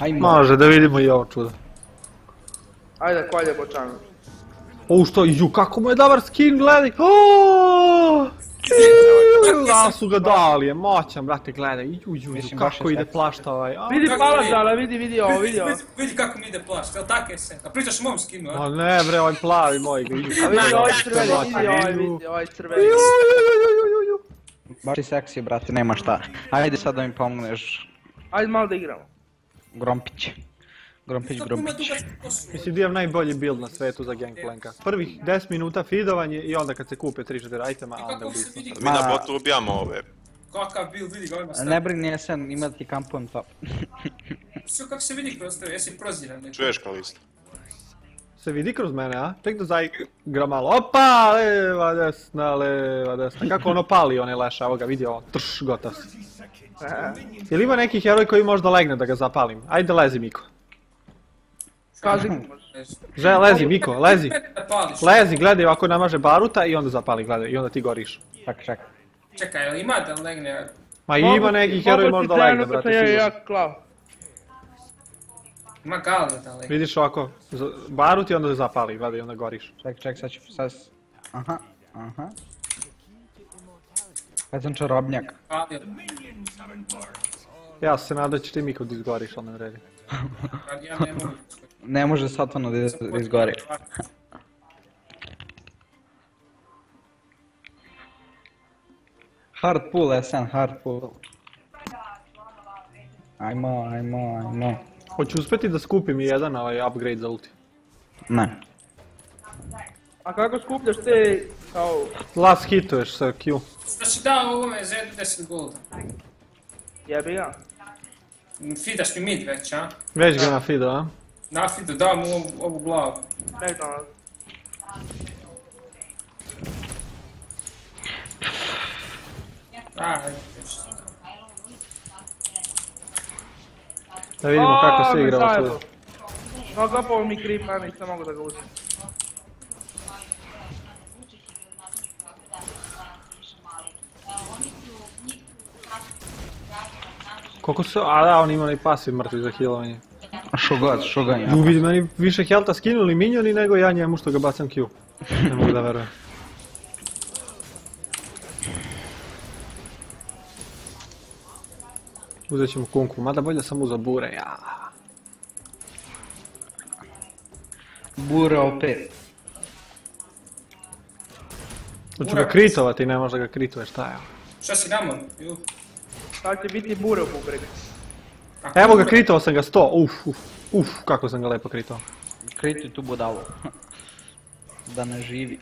Ajmo. Može, da vidimo i ovo čudo. Ajde, kolje bočanu. O, što, ju, kako mu je dobar skin, gledaj. Oooo! Da su ga dali, je moćan, brate, gledaj. Ju, ju, ju, kako ide plašta ovaj. a. Vidi Palazala, vidi, vidi ovo, vidi ovo. Vidi, kako mi ide plašt, jel tako je se? A pričaš mom skinu, a? Ne bre, ovaj plavi moj, ga A vidi ovaj crveni, vidi ovaj, vidi ovaj crveni. Baš si seksi, brate, nema šta. Ajde sad da mi pomogneš, Ajde malo da igramo. Grompić. Grompić, Grompić. Mislim imam najbolji build na svetu za gangplanka. Prvih 10 minuta feedovanje i onda kad se kupe 3-4 itema, onda se ubistvo. vidi, Mi na botu ubijamo ove. kakav bil, vidi ga ovima stavio. Ne brini jesen, ima ti kampujem top. Sve kako se vidi kroz tebe, jesi proziran neko. Čuješ Kalisto? Se vidi kroz mene, a? Ček da zaigra malo. Opa, leva, desna, leva, desna. Kako ono pali one leša, evo ga, vidi ovo. Trš, gotov si. Jel ima neki heroj koji možda legne da ga zapalim? Ajde lezi Miko. Kaži. Že, lezi Miko, lezi. Lezi, gledaj ovako namaže baruta i onda zapali, gledaj, i onda ti goriš. Čak, čak. Čekaj, jel ima da legne? Ma ima neki heroj možda legne, brate, sigurno. Ima galne da legne. Vidiš ovako, barut i onda zapali, gledaj, i onda goriš. Ček, ček, sad ću, sad... Aha, aha. Kad sam čarobnjak. Ja se nadao da će ti Miko da izgoriš, ali ne vredi. Ja ne mogu. Ne može Satano da iz- da izgori. Hard pull, SN, hard pull. Ajmo, ajmo, ajmo. Hoću uspjeti da skupim i jedan ovaj upgrade za ulti. Ne. A kako skupljaš te, kao, Last hituješ sa Q. Znači dao ovome za jednu 10 golda. jebi ga. Fidaš mi mid već, a? Već ga na feedu, a? Na fidu, dao mu ovu, ovu glavu. Ajde, još. Da vidimo kako se igra ovo čudo. No, zapao mi krip, a nisam mogu da ga uzem. Koliko su, a da, on ima onaj pasiv mrtvi za healovanje. Šogod, šoganje. Ju vidi meni više helta skinuli minjoni nego ja njemu što ga bacam Q. Ne mogu da verujem. Uzet ćemo kunku, mada bolje sam uzeo bure, ja. Bure opet. Hoću ga kritovati, ne možda ga krituje, šta je? Šta si namon? Sad će biti bure u bubreg. A Evo ga, kura. kritovao sam ga 100, uf, uf, uf, kako sam ga lepo kritovao. Kriti tu budalu. da ne živi.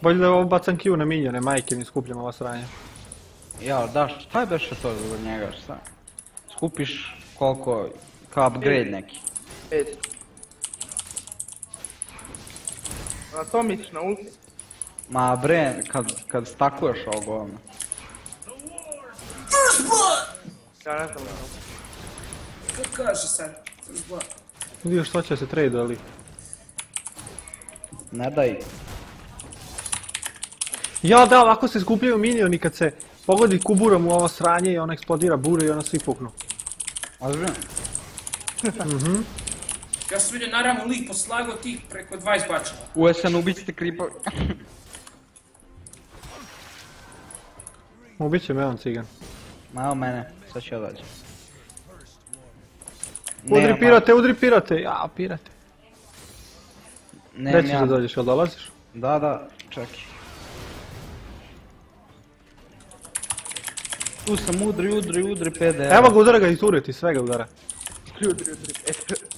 Bolje da ovo bacam Q na minjone, majke mi skupljam ova sranja. Ja, da, šta je beše to za njega, šta? Skupiš koliko, kao upgrade neki. Pet. Na to misliš na ulti? Ma bre, kad, kad stakuješ ovo govno. Ja ne znam. Kako kaže sad? Vidio što će se trade ali. Ne daj. Ja da, ovako se skupljaju minioni kad se pogodi kuburom u ovo sranje i ona eksplodira bure i ona svi puknu. Ozbiljno? Ja sam vidio naravno lik poslagao tih preko 20 bačeva. U SN ubicite kripovi. Ubit će me on cigan. Ma evo mene, sad ću ja. Udri pirate, udri pirate, ja pirate. Ja. da dođeš, jel dolaziš? Da, da, čekaj. Tu sam udri, udri, udri, PDR. Evo ga, udara ga i tureti, sve ga udara. Udri, udri, pet.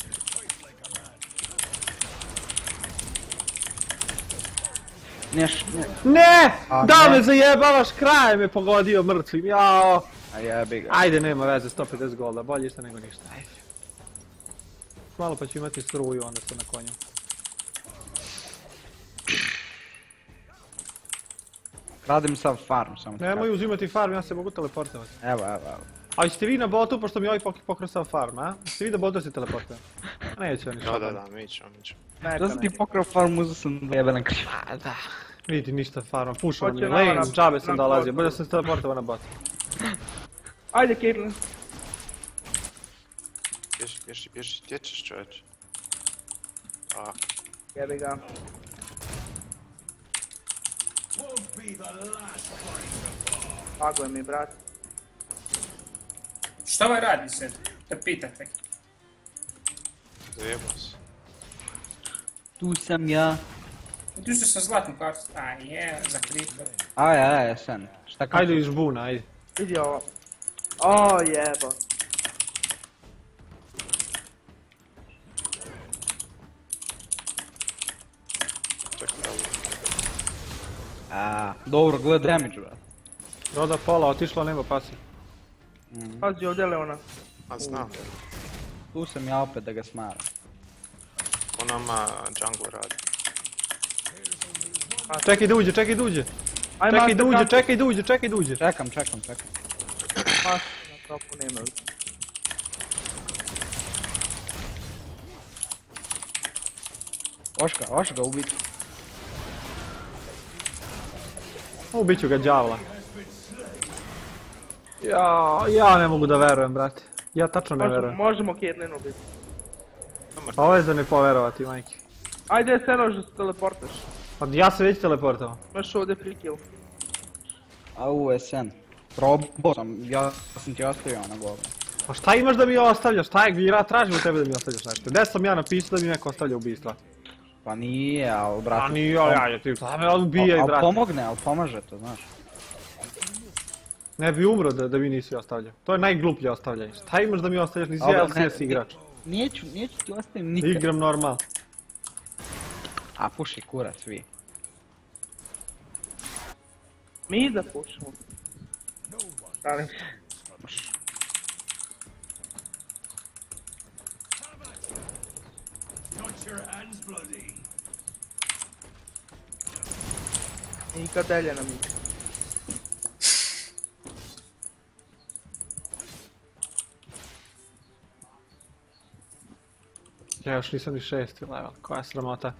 Neš, ne. Ne! A, da ne. me zajebavaš, krajem me pogodio mrtvim, jao. A jebi ga. Ajde, nema veze, 150 golda, bolje isto nego ništa, ajde. Malo pa ću imati struju, onda se na konju. Radim sam farm, samo ti Nemoj uzimati farm, ja se mogu teleportovati. Evo, evo, evo. A jeste vi na botu, pošto mi ovaj pok pokrao sam farm, a? Jeste vi da botu se teleportuje? Neće oni Da, da, da, mi ćemo, mi ćemo. Da sam ti pokrao farm, uzeo sam dva jebena kriva. A da. Vidi ništa farma, pušao mi lane, na- džabe sam dolazio, botu. bolje sam se teleportovao na bot. Ajde, Caitlyn. bježi, bježi, bježi, gdje ćeš čovječ? A, Jebi ga. Pago je mi, brat. Šta ovaj radi sad? Da pitate. zajebao se. Tu sam ja. Tu ste sa zlatnom kartu. A je, za creeper. Aj, aj, aj, sen. Šta kako? Ajde iz žbuna, ajde. Vidi ovo. O, jebo. Čekaj, da li... A, dobro, gled damage, bro. Roda pola, otišla, nema pasi. Pazi ovdje Leona. A znam, Tu sam ja opet da ga smaram. ko nama jungle radi. Čekaj da uđe, čekaj da uđe. Aj, Čekaj da uđe, čekaj da uđe, čekaj da uđe. Čekam, čekam, čekam. Master na topu nema više. Oš ga, oš ga ubiti. Ubit ću ga đavla. Ja, ja ne mogu da verujem, brate. Ja tačno ne Možemo, verujem. možemo Caitlyn ubiti. A ovo je za ne poverovati, majke. Ajde, Senož, da se teleportaš. Pa ja se već teleportao. Imaš ovdje free kill. Au, SN. Probao sam, ja sam ti ostavio na govno. Pa šta imaš da mi ostavljaš? Šta je, ja tražim u tebe da mi ostavljaš nešto. Gdje sam ja napisao da mi neko ostavlja ubistva? Pa nije, ali brate... A nije, ja, ja, ti šta me odbijaj, brate. pomogne, al pomaže to, znaš. Ne bi umro da, da mi nisi ostavljao. To je najgluplje ostavljanje. Šta imaš da mi ostavljaš, nisi ja LCS igrač. Neću, neću ti ostavim nikad. Igram normal. A puši kurac vi. Mi da pušimo. Šalim se. Nikad delje nam ide. Ja još nisam ni šesti level, koja sramota.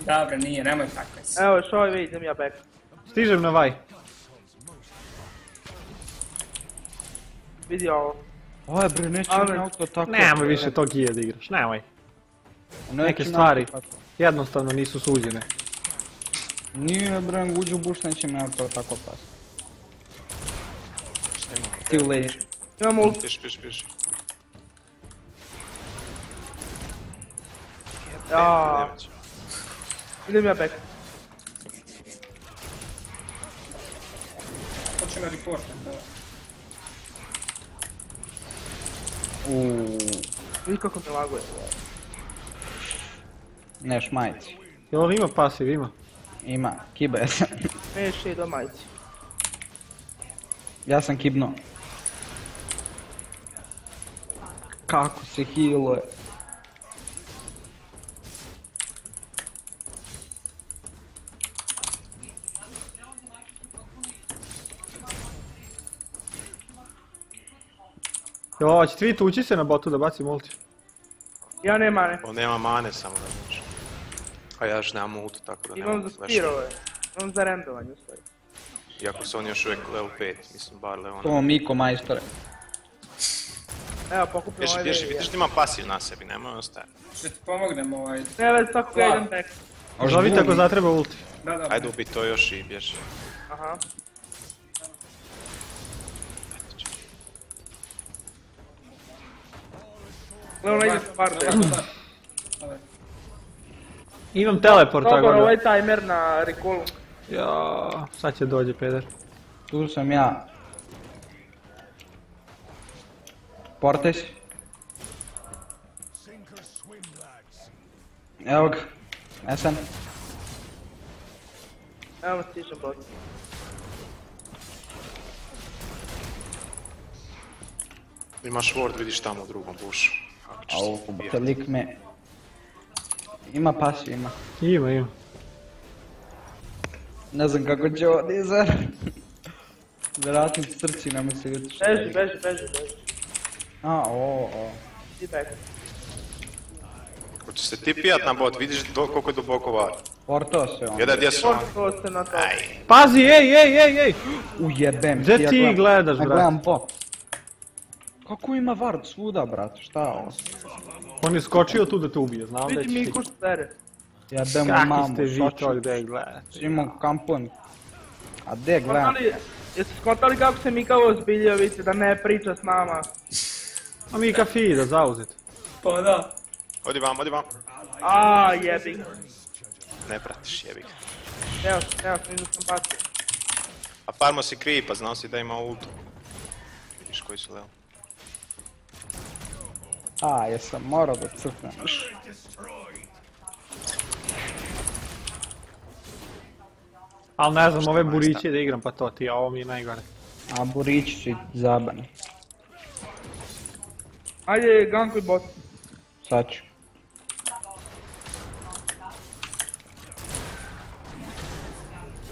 Dobro, nije, nemoj tako se. Evo još ovaj idem ja back. Stižem na vaj. Vidi ovo. Oje bre, neću Ali- mi auto tako... Nemoj više to gije da igraš, nemoj. Neke stvari. Jednostavno nisu suđene. Nije bre, uđu buš, neće mi auto tako pas. Ti uleđeš. Imam ult. Bježi, bježi, bježi. Ja, Damage. idem ja back. Hoće me reportat, da. Uuu, Vidi kako me laguje. ne šmajci. Jel on ima pasiv, ima? Ima, kiba ja sam. Meše i do majci. Ja sam kibnuo. Kako se healuje. Jel ovo će tweet ući se na botu da baci multi? Ja ne mane. On nema mane samo da može. A ja još nemam ultu, tako da Imam nemam za flash. spirove. Imam za rendovanje u stvari. Iako su oni još uvijek level 5, mislim bar level To Miko majstore. Evo pokupimo Bježi, ovaj bježi, vidiš da ima pasiv na sebi, nemoj ostajati. Što ti pomognem ovaj... Ne već tako ja idem back. Zovite ako zatreba ulti. Da, da, Ajde ubi to još i bježi. Aha. Da, da, da. Ovaj. Imam teleport, tako Dobar, da. ovaj timer na recallu. Ja, sad će dođe peder. Tu sam ja. Portaj si. Evo ga. Esen. Evo stižem bot. Imaš ward, vidiš tamo u drugom bušu. Au, se ubijati. te lik me... Ima pasiju, ima. Ima, ima. Ne znam kako će ovo dizar. Vjerojatno ti srci na misli jutro. Beži, beži, beži, beži. A, o, o. Idi back. Hoće se ti pijat na bot, vidiš do, koliko je duboko var. Portao se on. Gledaj gdje su oni. Portko se na to. Pazi, ej, ej, ej, ej! Ujebem Gdje ja ti gledam- gledaš, ja brate? gledam po. Kako ima vard svuda, brate, šta je ovo? On je skočio tu da te ubije, znam da Vidi ćeš mi ti. kuš sere. Jebem mu mamu, ste vi to gledate? Svimo kampon. A gdje gledam? Jeste skontali kako se Mika ozbiljio, vidite, da ne priča s nama. A mi kafi da zauzet. Pa da. Odi vam, odi vam. A jebi ga. Ne pratiš, jebi ga. Evo, evo, snižu sam patio. A farmo si kripa, znao si da ima ultu. Vidiš koji su level. A, jesam morao da crknem. Al ne znam, ove buriće da igram pa to ti, a ovo mi je najgore. A burići su zabani. Ajde, gankuj bot. Sad ću.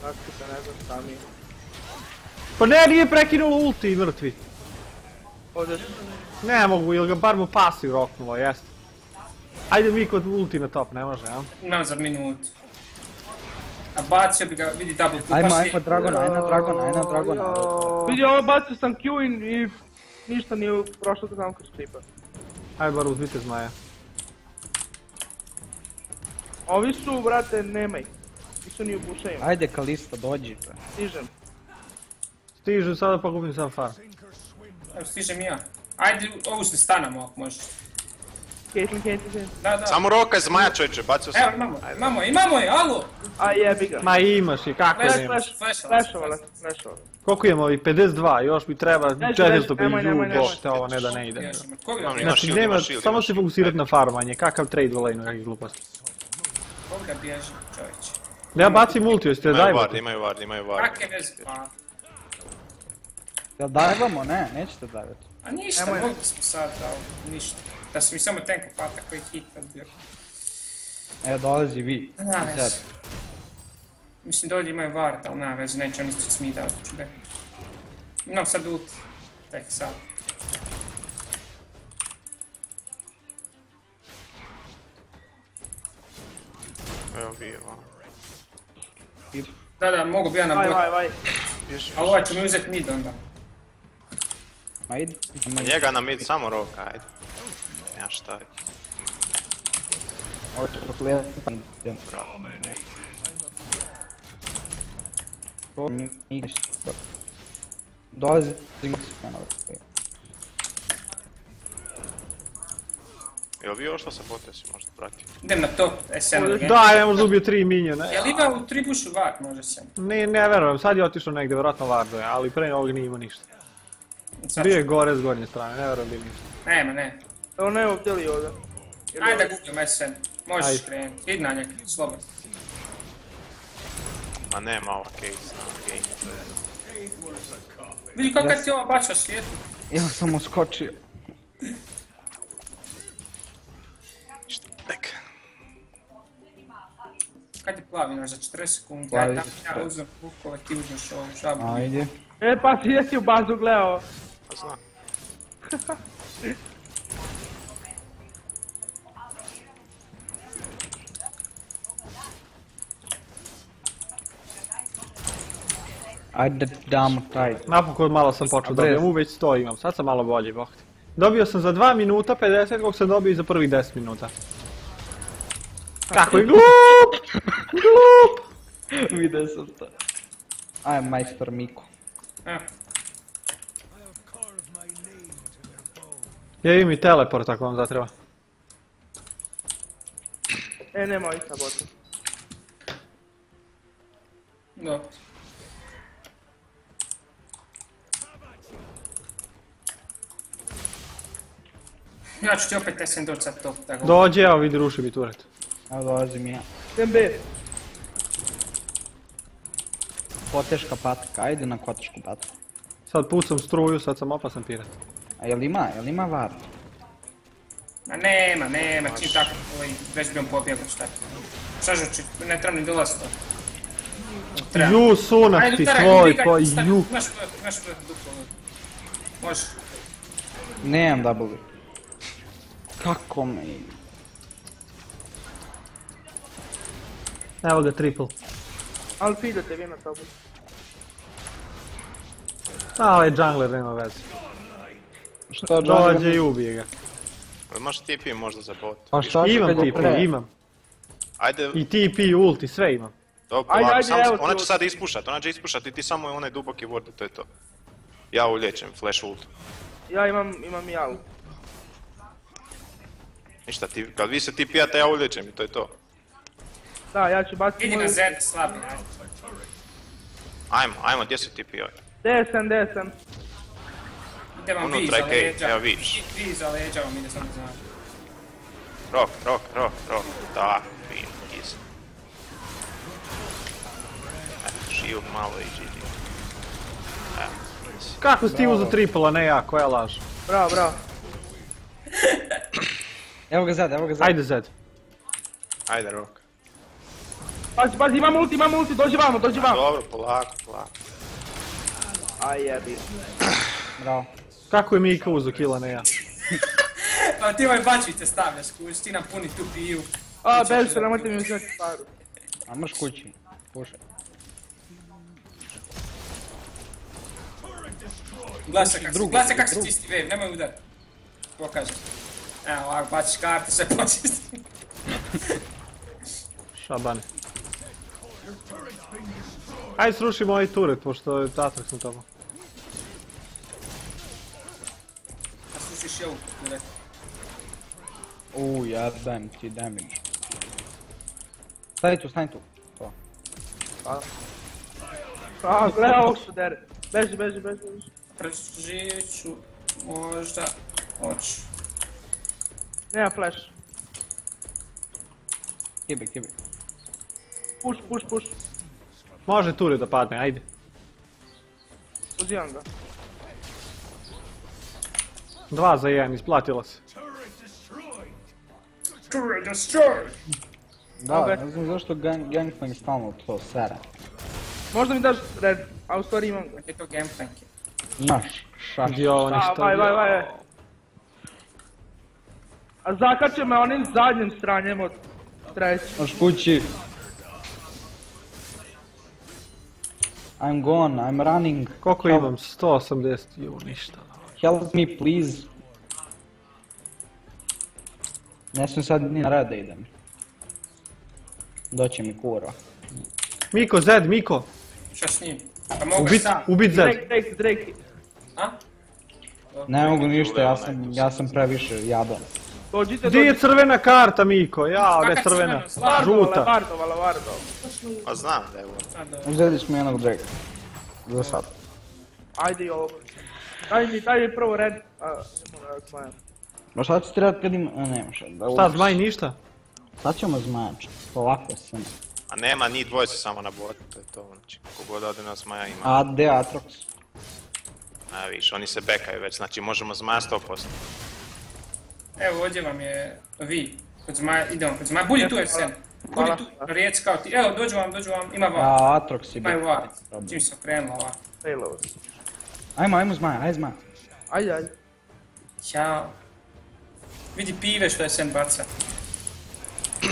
Tako se ne znam šta mi. je. Pa ne, nije prekinuo ulti, mrtvi. Ovdje Ne mogu, ili ga bar mu pasiv roknulo, jest. Ajde mi kod ulti na top, ne može, jel? Imam za minut. A bacio bi ga, vidi double tu. Ajmo, ajmo Dragona, ajmo Dragona, ajmo Dragona. Vidi, ovo bacio sam Q i, i ništa nije prošlo tamo kroz kripa. Ajde bar uzmite zmaja. Ovi su, brate, nemaj. Nisu ni u. Ajde Kalista, dođi. Stižem. Stižu sada pa gubim sam far. Evo stižem i ja. Ajde, ovu se stanamo ako možeš. Caitlyn, Caitlyn. Da, da. Samo roka zmaja čovječe, bacio Evo, sam. imamo, imamo, imamo je, alo! A jebi ga. Ma imaš i kako da imaš. Flashovala, flashovala. Koliko imamo ovih? 52, još mi treba Neću, 400 neću, pa nemoj, iđu nemoj, nemoj. bošte, ovo ne da ne ide. Bi Znači nema, samo se shield. fokusirati na farmanje, kakav trade lane, kakvih gluposti. Koga bježi, čovječe? Ja bacim ulti, jeste Imaju dajmo. ward, imaju ward, imaju ward. Kakve veze? Pa, Jel dajvamo? Ne, nećete davati. a ništa, Nemoj. mogli smo sad, da, ništa. Da su mi samo tank pata koji hit tad bio. E, dolazi vi. Veze. Mislim dolje imaju ward, ali nema veze, neće oni stići smida, ću da. Imam sad ult, tek sad. Evo vi, evo. Da, da, mogu bi ja na Vaj, bot, vaj, vaj. Bježi. ali ovaj će mi uzeti mid onda. Ma idi. A Njega na mid, samo roka, ajde. Ja šta je. Ovo ću proklijeti. To mi nije što. Dolazi. Jel vi još što sa bote si možda pratio? Idem na top, again. Da, ja možda ubio 3 minjona. Jel ima u tribušu ward, može se? Ne, ne verujem, sad je otišao negdje, vjerojatno Vardo je, ali pre ovog nije imao ništa. Sad Bio je gore s gornje strane, ne verujem da je ništa. Nema, ne. Evo ne ovdje li ovdje. Ajde da googlam SN. Možeš krenuti. Idi na njeg, slobodno. Ma nema ova case na game. Vidi kako ti ovo bača svijetu. Ja sam uskočio. Ništa, tek. Kad je plavi naš za 40 sekundi, ja za dam, ja 40. uzmem bukove, ti uzmeš ovu žabu. Ajde. E, pa ti jesi u bazu gledao. Pa znam. Ajde damo taj. Napokon malo sam počeo Dobre. dobijem, uveć 100 imam, sad sam malo bolji, boh ti. Dobio sam za 2 minuta 50 kog sam dobio i za prvih 10 minuta. Kako je glup! Glup! Vidio sam to. Aj, majstor Miko. E, Ja imam i teleport ako vam zatreba. E, nema na botu. dobro. Ja ću ti opet SN doći sad top, tako. Dođe, evo vidi ruši mi turet. Evo dolazim ja. Idem B. Koteška patka, ajde na kotešku patku. Sad pucam struju, sad sam opasan pirat. A jel ima, jel ima vard? Ma nema, nema, čim tako, ovaj, već bi on pobjegao, šta je. Šta žuči, ne treba ni dolaziti. Treba. Ju, sunak Ajde, ti tvoj, udaraj, pa ju. Vrh, duplo. Može. Nemam W. Kako me... Evo ga triple. Ali pidate vi na tobu. A, ovaj jungler nema veze. Što Dođe i ubije ga. Možeš TP možda za bot. Pa šta će Imam kad je TP, pre? imam. Ajde, I TP, i ulti, sve imam. dobro, Ajde, ajde, evo ti ona će sad ispušat, ona će ispušat i ti samo onaj duboki ward, to je to. Ja ulječem, flash ult. Ja imam, imam i ja. Ništa, ti, kad vi se TP-ate ja ulječem i to je to. Da, ja ću baciti Idi moju... na Z, slabi, ajde. Ajmo, ajmo, gdje su TP-ovi? DSM, DSM. Ide vam vi iza leđa. evo vidiš. Vi iza leđa vam ide, samo da znaš. Rok, rok, rok, rok. Da, fin, iz. Shield malo i GG. Kako si ti uzo triple, a ne ja, koja laž? Bravo, bravo. Evo ga zad, evo ga zad. Ajde Zed. Ajde, rok. Pazi, pazi, imam ulti, imam ulti, dođi vamo, dođi vamo. Dobro, polako, polako. Aj jebi. Bravo. Kako je Mika uzo kill, a ne ja? Pa ti ovaj bačvice stavljaš, kuš, ti nam puni tu piju. A, bežite, nemojte mi uzeti paru. A mrš kući. Pušaj. Glasa kak Drugi, glasa kak drugi. čisti wave, nemoj udar. Pokažem. Evo ovako, baciš karte, sve počisti. Šabane. Ajde srušimo ovaj turret, pošto je tatak sam tamo. A slušiš i ovu, ure. Uuu, ja dajem ti damage. Stani tu, stani tu. To. A, gleda ovog što dere. Beži, beži, beži, beži. Preživit ću, možda, hoću. Nema flash. Kibi, kibi. Push, push, push. Može turret da padne, ajde. Uzivam ga. Dva za jedan, isplatilo se. Turret destroyed! Da, Dobre. ne znam zašto gang, Gangplank stalno to sere. Možda mi daš red, a u stvari imam ga. Je to gameplank. Imaš šaš. Jo, A, ništa. vaj, vaj, vaj. A zakače me onim zadnjim stranjem od treći. Maš kući. I'm gone, I'm running. Koliko imam? 180, ju, ništa. Help me please. Ne smijem sad ni na red da idem. Doće mi kurva. Miko, Zed, Miko! Šta s njim? Pa mogu Ubit, sam. ubit Zed. Drake, Drake, Drake. A? Ne mogu ništa, ja sam, ja sam previše jadan. Dođite, Gdje je crvena karta, Miko? Ja, ne Kaka crvena. Žuta. Vardo, Vardo, Vardo. Pa znam da je da. Uzeli smo jednog Drake. Za sad. Ajde i ovo. Daj mi, daj mi prvo red. Ma šta ću ti radit kad ima... A nema šta. Da Šta, zmaj ništa? Sad ćemo zmajač. Polako sam. A nema, ni dvoje su samo na botu, to je to. Znači, kogod ode nas Maja ima. A, de Atrox? A viš, oni se bekaju već, znači možemo zmaja 100%. Evo ovdje vam je vi. Kod zmaja, idemo kod zmaja. Bulji tu je sen. Bulji tu, rijec kao ti. Evo, dođu vam, dođu vam, ima var. A, Atrox je Imaju bio. var. Čim se okrenula var. Failovo. Ajmo, ajmo zmaja, ajde zmaja. Ajde, ajde. Ćao. Vidi pive što je sen baca.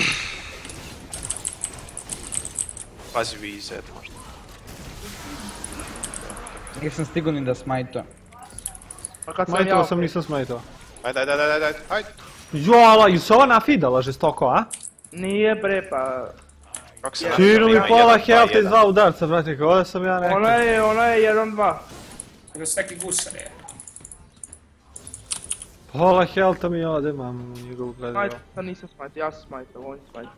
Pazi vi Z možda. Nisam stigao ni da smajtujem. A kad sam Smajtao ja... sam, nisam smajtao. Ajde, ajde, ajde, ajde, ajde, ajde. Jo, ala, i se ova nafidala žestoko, a? Nije bre, pa... Kako se Kinu mi pola health i dva udarca, brate, kao da sam ja Ona rekao. je, ona je 1-2. Nego su neki gusare. Pola healtha mi ode, mam, njegovu gledaju. Smajt, pa nisam smajt, ja sam smajt, on je smajt.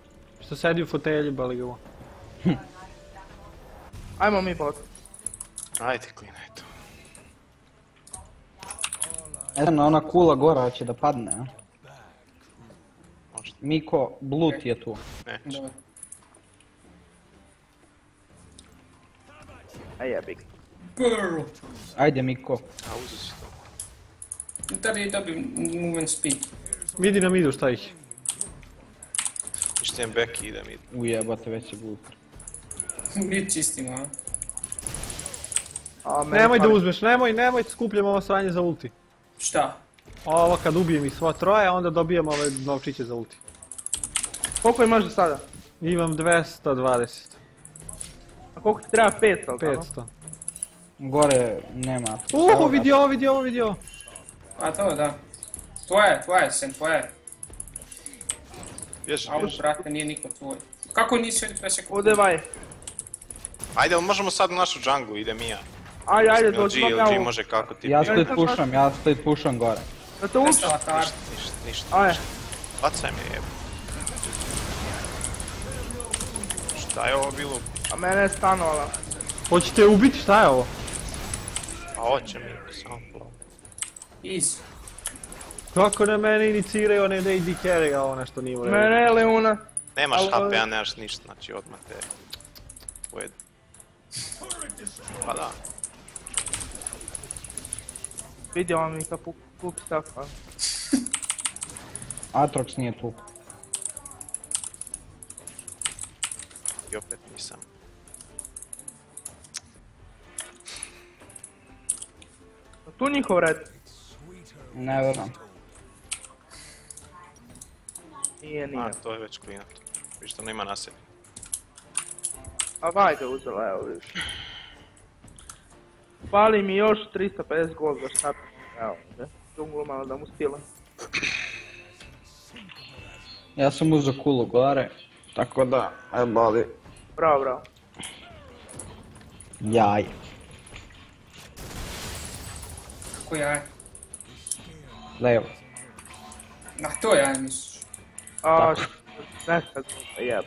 Što sedi u fotelji, bali ga ovo. Ajmo mi bot. Ajde, klinaj to. Jedna ona kula gora će da padne, a? Možda. Miko, Blut je tu. Neće. Dobro. A jebik. Brrr. Ajde Miko. A uzu si to. Da li dobijem movement speed? Vidi nam idu šta ih. Imam back i idem, idem. Ujebate, već je Blut. Mi čistimo, a? A, Nemoj da uzmeš, nemoj, nemoj, skupljam ovo sranje za ulti. Šta? Ovo kad ubijem ih sva troje, onda dobijem ove novčiće za ulti. Koliko imaš do sada? Imam 220, A koliko ti treba? 500, ali tako? 500. Gore nema. Uhu, vidi ovo, vidi ovo, vidi ovo. A to da. Tvoje, tvoje, sen, tvoje. Bježi, Au, bježi. brate, nije niko tvoj. Kako nisi još 20 sekundi? Udevaj. Ajde, ali možemo sad u našu džunglu, ide Mija. Ajde, ajde, LG, dođi LG vam ja u... može kako ti Ja split pušam, ja split pušam gore. Da te uči. Ništa, ništa, Ajde. ništa. Bacaj me jebe. Šta je ovo bilo? A mene je stanovala. Hoćete ubiti, šta je ovo? Pa hoće mi, samo. Easy. Kako na mene iniciraju one da idi carry, a ovo nešto nije u redu. Mene je Leona. Nemaš Ali- HP-a, nemaš ništa, znači odmah te... Pojedi. Pa da. Vidio mi kako kupi stafa. Atrox nije tu. I opet nisam. Tu njihov red. Ne vjerujem. Nije, nije. A, to je već klinato. Viš da nema naselja. A vajde uzela, evo vidiš. Fali mi još 350 gold za šta. Evo, ne? Džunglu malo da mu stila. Ja sam uzeo kulu gore, tako da, e boli. Bravo, bravo. Jaj. Kako ja? Levo. Na to ja misliš. A, ne sad, jeb.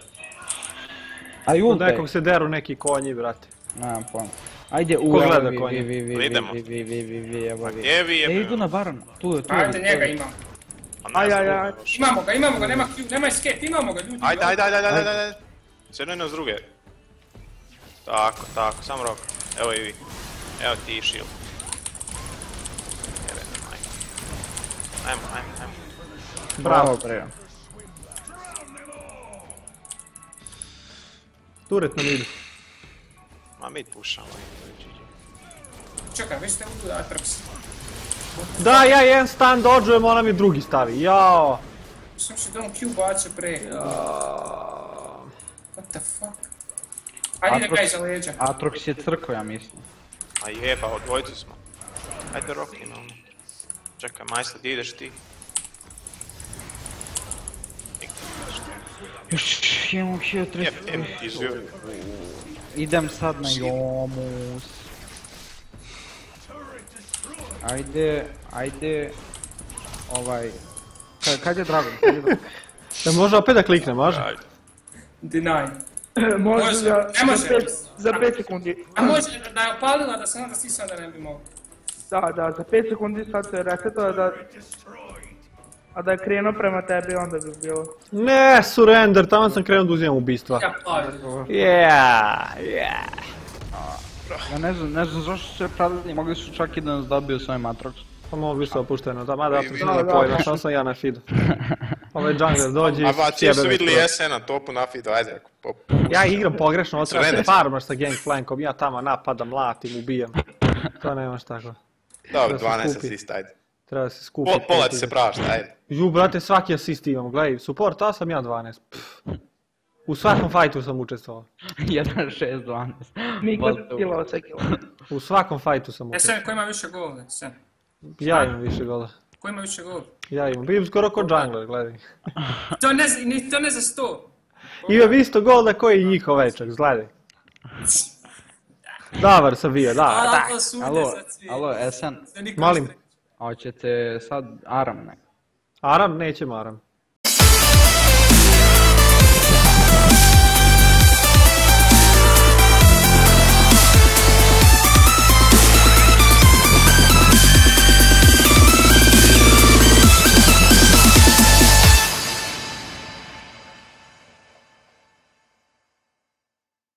A i Od ultaj. nekog se deru neki konji, brate. Nemam pojma. Ajde, u, Ko evo gleda vi, konje? vi, vi, vi, vi, vi, vi, vi, vi, evo vi. Gdje vi E, jebe? idu na baron, tu je, tu je. Ajde, je. njega imam. Pa ne Aj, aj, aj. Imamo ga, imamo ga, nema Q, nema escape, imamo ga ljudi. Ajde, ajde, ajde, ajde, ajde, ajde. Sve jedno s druge. Tako, tako, samo rok. Evo i vi. Evo ti i shield. Jebe, majko. Ajmo, ajmo, ajmo. Bravo, bre. Turet nam ide. Ma mi pušamo. Čekaj, vi ste u Atrox. Da, ja jedan stan dođujem, ona mi drugi stavi. Jao. Sam se dom Q bacio pre. What the fuck? Ajde da ga iza leđa. Atrox je crkva, ja mislim. A jeba, odvojicu smo. Ajde Rocky, no. Čekaj, majstor, di ideš ti? Imam Jeb, 1030. jeb, ti živio. Idem sad na Jomus. Ajde, ajde. Ovaj... Kad, kad je Dragon? Da može opet da klikne, može? Ajde. Deny. Može za, ne može. za, pet, za 5 sekundi. A može da je opalila da sam onda stisao da ne bi mogao. Da, da, za 5 sekundi sad se resetuje da... A da je krenuo prema tebi onda bi bilo... Ne, surrender, tamo sam krenuo da uzimam ubistva. Ja. Yeah, yeah. Ja ne znam, ne znam zašto se pravili, mogli su čak i da nas dobiju s ovim Atroxom. Pa mogli su opušteno, da, mada da. na pojma, što sam ja na feedu. Ovaj jungler dođe i A ti sjebe su vidjeli skroz. SN na topu na feedu, ajde. Ja igram pogrešno, treba se farmaš sa gangplankom, ja tamo napadam, mlatim, ubijam. To nemaš tako. Dobro, Da se 12 skupi. assist, ajde. Treba se skupiti. Pol, pola ti se prašta, ajde. Ju, brate, svaki asist imam, gledaj, support, a sam ja 12. Pff. U svakom fajtu sam učestvovao. 1, 6, 12. Niko se kilova. U svakom fajtu sam E učestvovao. sen, ko ima više? Sen. Ja imam više gola. Ko ima više gola? Ja imam. Bijem skoro ko jungler, gledaj. To ne, to ne za sto. Imam isto golda koji i njihov večak, gledaj. Davar sam bio, da, A, da. to sude Alo, alo, SN, Molim. ne- hoćete sad Aram nek? Aram, nećemo Aram.